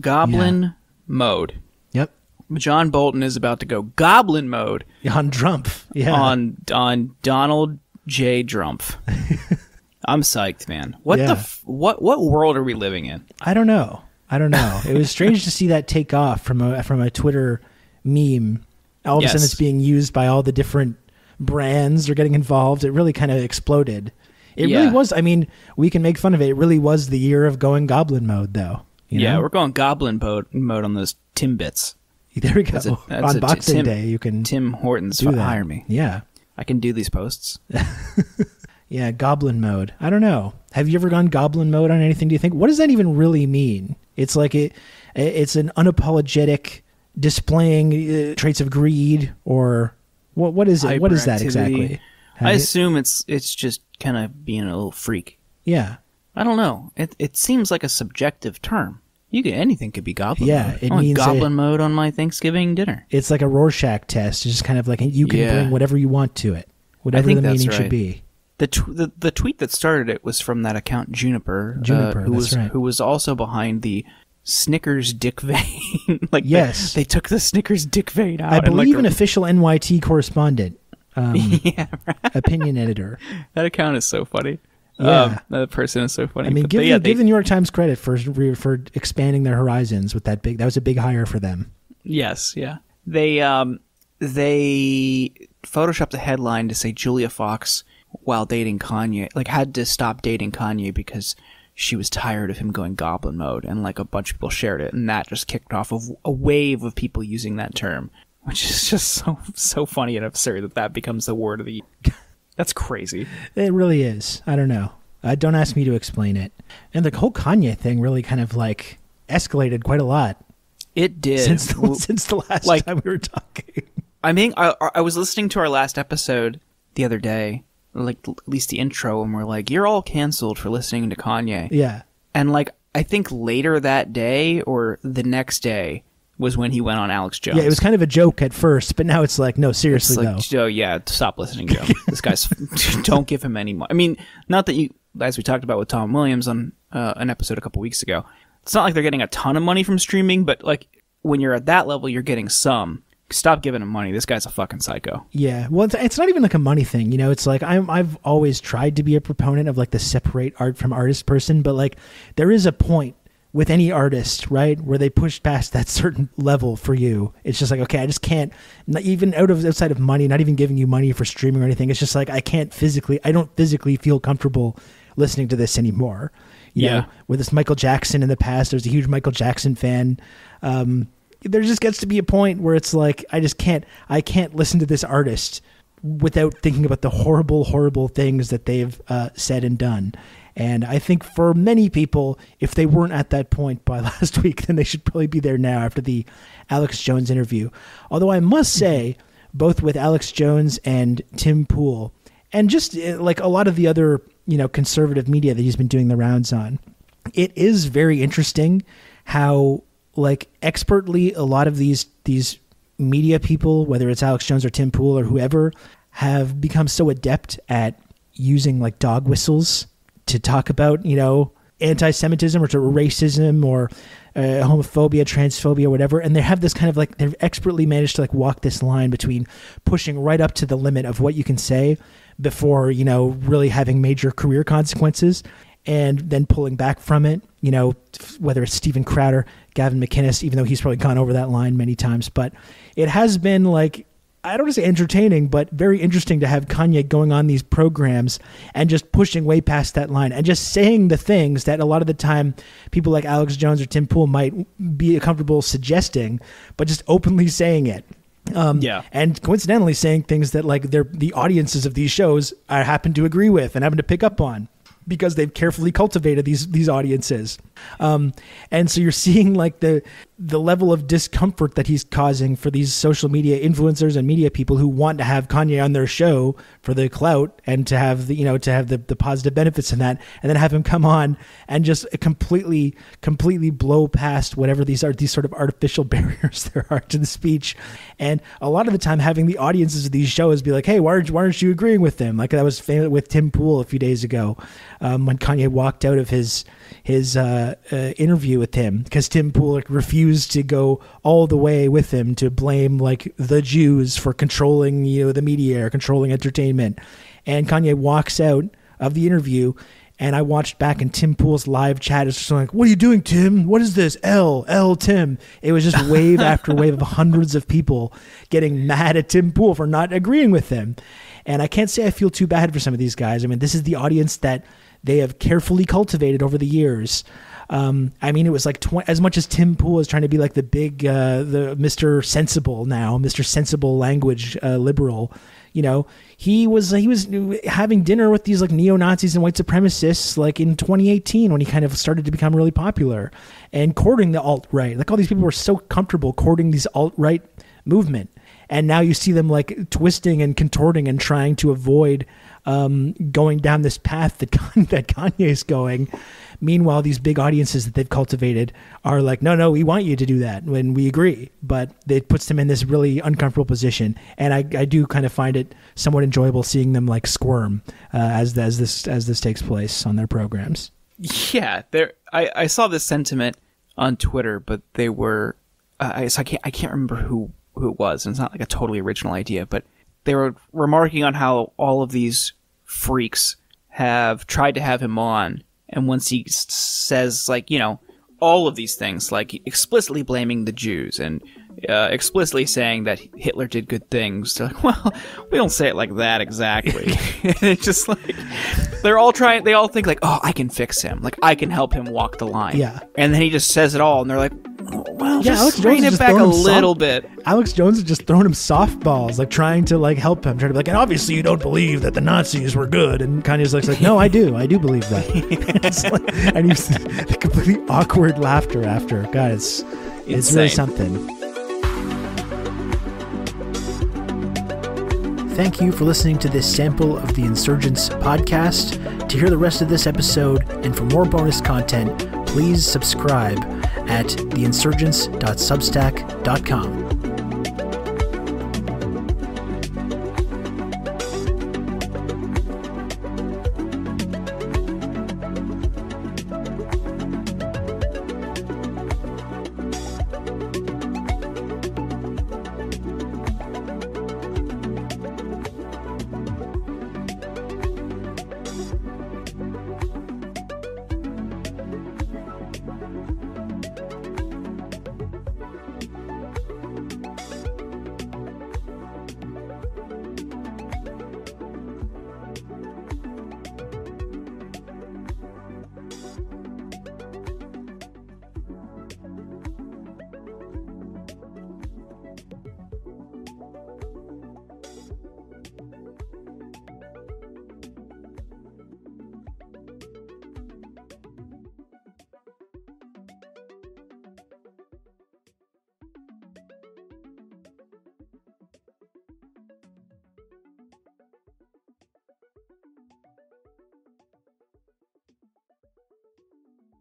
Goblin mode. Yep. John Bolton is about to go goblin mode On Drumpf. Yeah. on on Donald J. Drumpf. I'm psyched, man. What Yeah. the f- what what world are we living in? I don't know. I don't know. It was strange to see that take off from a from a Twitter meme. All of a sudden, it's being used by all the different brands. They're getting involved. It really kind of exploded. It really was. I mean, we can make fun of it. It really was the year of going goblin mode, though. Yeah, know? we're going goblin mode mode on those Timbits. there we go. That's a- that's On Boxing Tim- Day, you can Tim Hortons do that. hire me. Yeah, I can do these posts. yeah. Goblin mode. I don't know. Have you ever gone goblin mode on anything? Do you think? What does that even really mean? It's like it. It's an unapologetic displaying uh, traits of greed, or what? What is it? What is that exactly? Have I you- assume it's it's just kind of being a little freak. yeah. I don't know. It it seems like a subjective term. You could anything could be goblin Yeah, mode. it I means goblin a- mode on my Thanksgiving dinner. It's like a Rorschach test. It's just kind of like you can Yeah. bring whatever you want to it, whatever the meaning should be. The, tw- the the tweet that started it was from that account Juniper, uh, Juniper, who that's was right. who was also behind the Snickers dick vein. like Yes. they, took the Snickers dick vein out. I and, like, believe an official NYT correspondent, um, yeah, right. opinion editor. that account is so funny. Yeah. Um, that person is so funny. I mean, But give, they- the, yeah, they- give the New York Times credit for for expanding their horizons with that big. That was a big hire for them. Yes, yeah. They um they photoshopped the headline to say Julia Fox while dating Kanye like had to stop dating Kanye because she was tired of him going goblin mode and like a bunch of people shared it and that just kicked off a, a wave of people using that term which is just so so funny and absurd that that becomes the word of the That's crazy. It really is. I don't know. Uh, don't ask me to explain it. And the whole Kanye thing really kind of like escalated quite a lot It did. since the, Well, since the last like- time we were talking. I mean, I, I was listening to our last episode the other day, like at least the intro, and we're like, "You're all canceled for listening to Kanye." Yeah. And like, I think later that day or the next day was when he went on Alex Jones. Yeah, it was kind of a joke at first, but now it's like, no, seriously like, though. oh yeah, stop listening to him. this guy's don't give him any money. I mean, not that you, as we talked about with Tom Williams on uh, an episode a couple weeks ago. It's not like they're getting a ton of money from streaming, but like when you're at that level, you're getting some. Stop giving him money. This guy's a fucking psycho. Yeah, well, it's, it's not even like a money thing, you know. It's like I'm I've always tried to be a proponent of like the separate art from artist person, but like there is a point with any artist, right, where they push past that certain level for you. It's just like okay, I just can't, not even out of outside of money, not even giving you money for streaming or anything. It's just like I can't physically, I don't physically feel comfortable listening to this anymore. You Yeah. know, with this Michael Jackson in the past, was a huge Michael Jackson fan. Um, there just gets to be a point where it's like I just can't I can't listen to this artist without thinking about the horrible horrible things that they've uh, said and done. And I think for many people, if they weren't at that point by last week, then they should probably be there now after the Alex Jones interview. Although I must say, both with Alex Jones and Tim Pool, and just uh, like a lot of the other you know conservative media that he's been doing the rounds on, it is very interesting how like expertly a lot of these these media people whether it's alex jones or tim pool or whoever have become so adept at using like dog whistles to talk about you know anti-semitism or to racism or uh, homophobia transphobia whatever and they have this kind of like they've expertly managed to like walk this line between pushing right up to the limit of what you can say before you know really having major career consequences and then pulling back from it. You know, whether it's Steven Crowder, Gavin McInnes, even though he's probably gone over that line many times, but it has been like I don't want to say entertaining, but very interesting to have Kanye going on these programs and just pushing way past that line and just saying the things that a lot of the time people like Alex Jones or Tim Pool might be comfortable suggesting, but just openly saying it. Um, Yeah. and coincidentally saying things that like they're the audiences of these shows I happen to agree with and happen to pick up on because they've carefully cultivated these these audiences. Um, and so you're seeing like the the level of discomfort that he's causing for these social media influencers and media people who want to have Kanye on their show for the clout and to have the you know to have the, the positive benefits in that and then have him come on and just completely completely blow past whatever these are these sort of artificial barriers there are to the speech. And a lot of the time having the audiences of these shows be like hey why aren't, why aren't you agreeing with them? Like that was famous with Tim Pool a few days ago um, when Kanye walked out of his his uh, uh, interview with him because Tim Pool like, refused to go all the way with him to blame like the Jews for controlling you know the media or controlling entertainment, and Kanye walks out of the interview. And I watched back in Tim Pool's live chat. It's just like, "What are you doing, Tim? What is this? L L Tim." It was just wave after wave of hundreds of people getting mad at Tim Pool for not agreeing with him. And I can't say I feel too bad for some of these guys. I mean, this is the audience that they have carefully cultivated over the years. Um, I mean, it was like tw- as much as Tim Pool is trying to be like the big, uh, the Mister Sensible now, Mister Sensible language uh, liberal. You know, he was he was having dinner with these like neo Nazis and white supremacists like in 2018 when he kind of started to become really popular and courting the alt right. Like all these people were so comfortable courting these alt right movement, and now you see them like twisting and contorting and trying to avoid um, going down this path that that Kanye's going. Meanwhile, these big audiences that they've cultivated are like, no, no, we want you to do that when we agree. But it puts them in this really uncomfortable position, and I, I do kind of find it somewhat enjoyable seeing them like squirm uh, as as this as this takes place on their programs. Yeah, there. I, I saw this sentiment on Twitter, but they were. Uh, I, so I can't I can't remember who who it was. And it's not like a totally original idea, but they were remarking on how all of these freaks have tried to have him on, and once he says like you know all of these things, like explicitly blaming the Jews and uh, explicitly saying that Hitler did good things, they're like, well, we don't say it like that exactly. it's just like they're all trying. They all think like, oh, I can fix him. Like I can help him walk the line. Yeah. And then he just says it all, and they're like, well, Yeah, just Alex Jones is it just back a him little soft- bit. Alex Jones is just throwing him softballs, like trying to like help him, trying to be like, and obviously you don't believe that the Nazis were good, and Kanye's like, like no, I do, I do believe that. Like- and he's the completely awkward laughter after. God, it's it's really something. Thank you for listening to this sample of the Insurgents podcast. To hear the rest of this episode and for more bonus content, please subscribe at theinsurgents.substack.com.